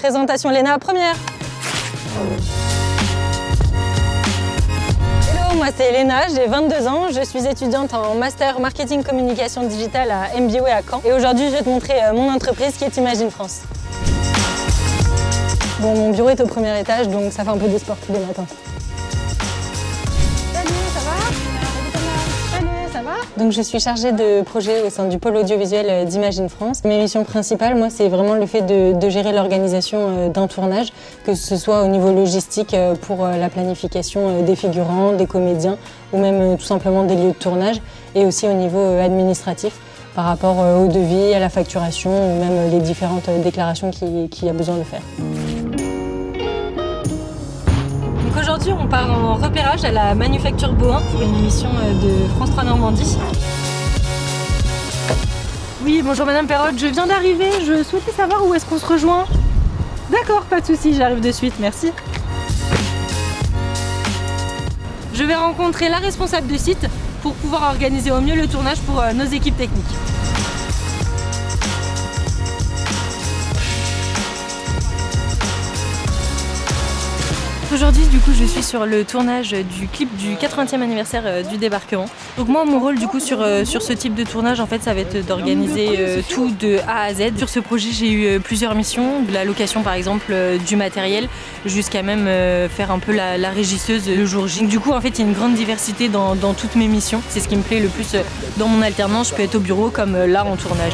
Présentation Léna, première. Hello, moi c'est Léna, j'ai 22 ans, je suis étudiante en Master Marketing Communication Digitale à MBA à Caen. Et aujourd'hui, je vais te montrer euh, mon entreprise qui est Imagine France. Bon, mon bureau est au premier étage, donc ça fait un peu de sport tous les matins. Donc je suis chargée de projet au sein du pôle audiovisuel d'Imagine France. Mes missions principales, moi, c'est vraiment le fait de, gérer l'organisation euh, d'un tournage, que ce soit au niveau logistique euh, pour euh, la planification des figurants, des comédiens, ou même tout simplement des lieux de tournage, et aussi au niveau administratif par rapport au devis, à la facturation, ou même les différentes déclarations qu'il y a besoin de faire. Aujourd'hui, on part en repérage à la Manufacture Boin pour une émission euh, de France 3 Normandie. Oui, bonjour Madame Perrotte, je viens d'arriver, je souhaitais savoir où est-ce qu'on se rejoint. D'accord, pas de souci, j'arrive de suite, merci. Je vais rencontrer la responsable de site pour pouvoir organiser au mieux le tournage pour euh, nos équipes techniques. Aujourd'hui, du coup, je suis sur le tournage du clip du 80e anniversaire euh, du débarquement. Donc moi, mon rôle, du coup, sur, euh, sur ce type de tournage, en fait, ça va être d'organiser euh, tout de A à Z. Sur ce projet, j'ai eu plusieurs missions, de la location, par exemple, du matériel, jusqu'à même faire un peu la, la, régisseuse le jour J. Du coup, en fait, il y a une grande diversité dans, dans toutes mes missions. C'est ce qui me plaît le plus dans mon alternance. Je peux être au bureau comme là en tournage.